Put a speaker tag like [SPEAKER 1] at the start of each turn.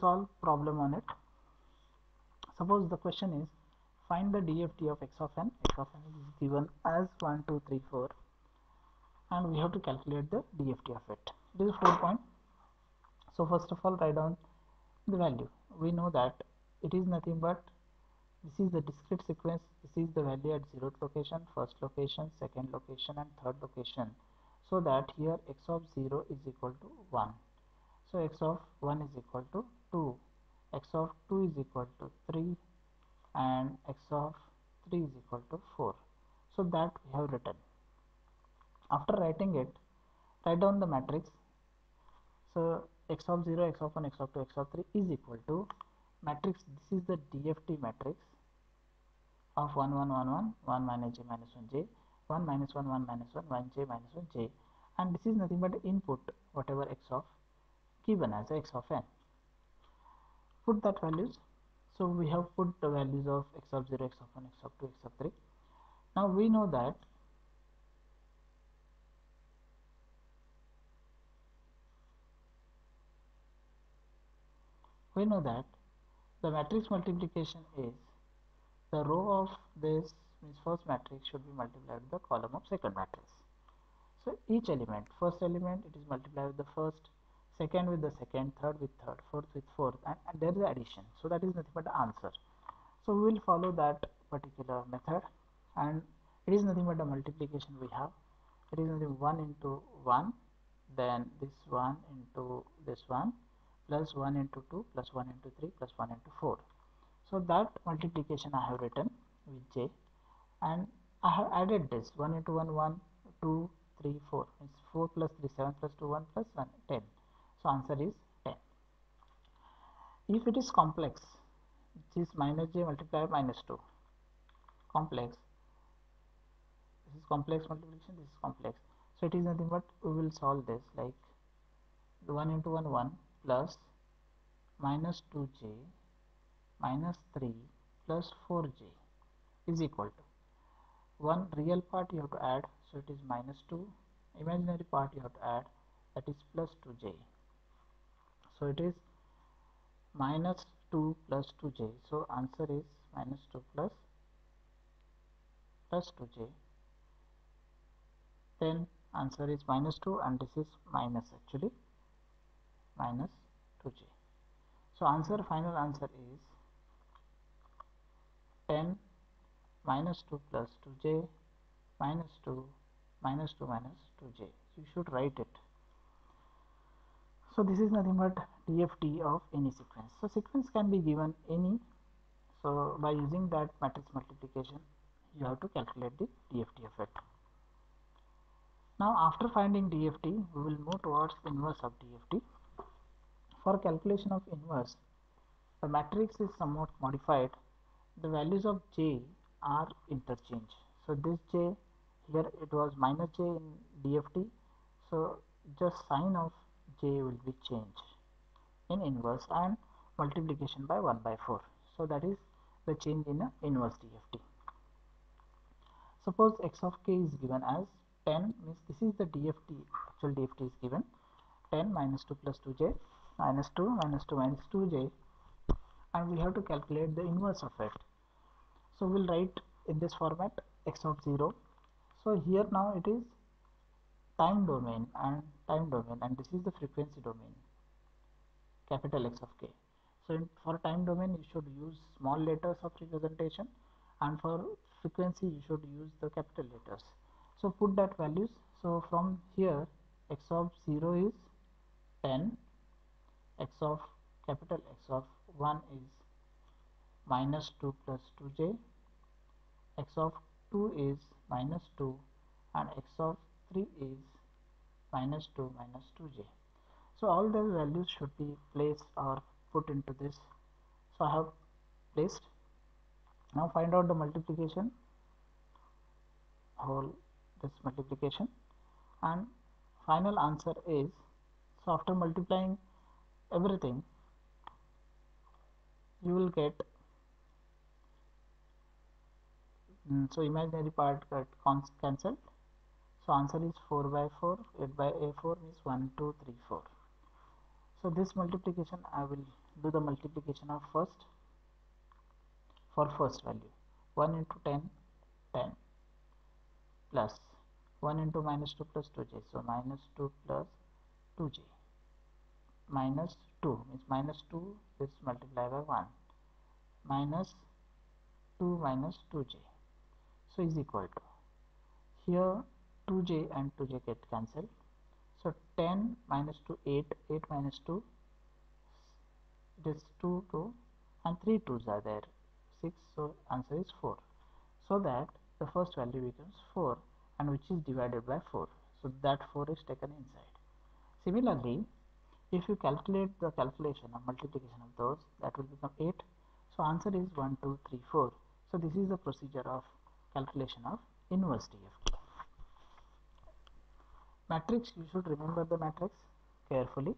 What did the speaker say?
[SPEAKER 1] solve problem on it. Suppose the question is find the DFT of x of n. X of n is given as 1 2 3 4 and we have to calculate the DFT of it. It is 4 point. So first of all write down the value. We know that it is nothing but this is the discrete sequence. This is the value at zeroth location first location second location and third location. So that here x of 0 is equal to 1 so x of 1 is equal to 2 x of 2 is equal to 3 and x of 3 is equal to 4 so that we have written. After writing it write down the matrix. So x of 0 x of 1 x of 2 x of 3 is equal to matrix. This is the DFT matrix of 1 1 1 1 1 minus j minus 1 j 1 minus 1 1 minus 1 1 j minus 1 j. And this is nothing but input whatever x of given as x of n put that values. So we have put the values of x of 0 x of 1 x of 2 x of 3 now we know that we know that the matrix multiplication is the row of this means first matrix should be multiplied with the column of second matrix. So each element first element it is multiplied with the first second with the second third with third fourth with fourth and, and there is addition. So that is nothing but the answer. So we will follow that particular method and it is nothing but the multiplication we have. It is nothing 1 into 1 then this 1 into this one plus 1 into 2 plus 1 into 3 plus 1 into 4 so that multiplication I have written with j and I have added this 1 into 1 1 2 3 4 means 4 plus 3 7 plus 2 1 plus 1 10 so answer is 10 if it is complex this is minus j multiplied minus 2 complex. This is complex multiplication this is complex. So it is nothing but we will solve this like 1 into 1 1 plus minus 2j minus 3 plus 4j is equal to one real part you have to add so it is minus 2 imaginary part you have to add that is plus 2j so it is minus 2 plus 2j so answer is minus 2 plus plus 2j then answer is minus 2 and this is minus actually minus 2j so answer final answer is 10 minus 2 plus 2j minus 2 minus 2 minus 2j you should write it so this is nothing but DFT of any sequence so sequence can be given any so by using that matrix multiplication you have to calculate the DFT it now after finding DFT we will move towards inverse of DFT for calculation of inverse, the matrix is somewhat modified. The values of j are interchanged. So this j here it was minus j in DFT. So just sign of j will be changed in inverse and multiplication by 1 by 4. So that is the change in a inverse DFT. Suppose x of k is given as 10 means this is the DFT actual DFT is given 10 minus 2 plus 2j minus 2 minus 2 minus 2j and we have to calculate the inverse of it so we'll write in this format x of 0 so here now it is time domain and time domain uh, and this is the frequency domain capital X of k. So in, for time domain you should use small letters of representation and for frequency you should use the capital letters. So put that values. So from here x of 0 is 10 x of capital X of 1 is minus 2 plus 2j x of 2 is minus 2 and x of 3 is minus 2 minus 2j so all those values should be placed or put into this. So I have placed. Now find out the multiplication. Whole this multiplication. And final answer is so after multiplying everything you will get mm, so imaginary part got cancelled so answer is 4 by 4 8 by a4 is 1 2 3 4 so this multiplication I will do the multiplication of first for first value. 1 into 10 10 plus 1 into minus 2 plus 2j so minus 2 plus 2j minus 2 means minus 2 is multiplied by 1 minus 2 minus 2j so is equal to. Here 2j and 2j get cancelled. So 10 minus 2 8 8 minus 2 it is 2 2 and 3 2s are there. 6 so answer is 4 so that the first value becomes 4 and which is divided by 4 so that 4 is taken inside. Similarly if you calculate the calculation of multiplication of those that will become 8 so answer is 1 2 3 4 so this is the procedure of calculation of inverse DFT matrix you should remember the matrix carefully